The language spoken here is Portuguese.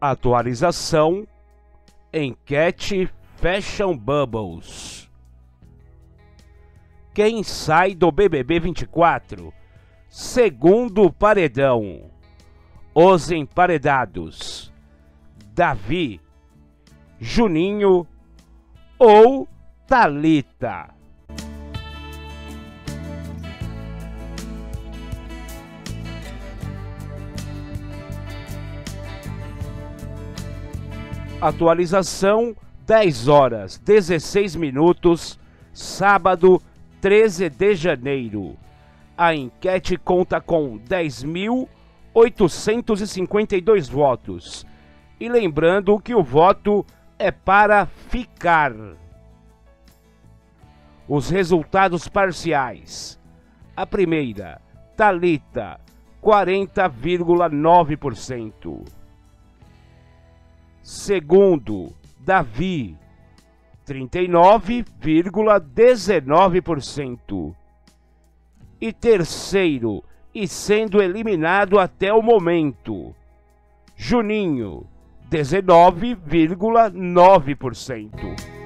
Atualização Enquete Fashion Bubbles. Quem sai do BBB 24? Segundo paredão. Os emparedados: Davi, Juninho ou Talita. Atualização 10 horas 16 minutos, sábado 13 de janeiro. A enquete conta com 10.852 votos. E lembrando que o voto é para ficar. Os resultados parciais. A primeira, Talita, 40,9%. Segundo, Davi, 39,19%. E terceiro, e sendo eliminado até o momento, Juninho, 19,9%.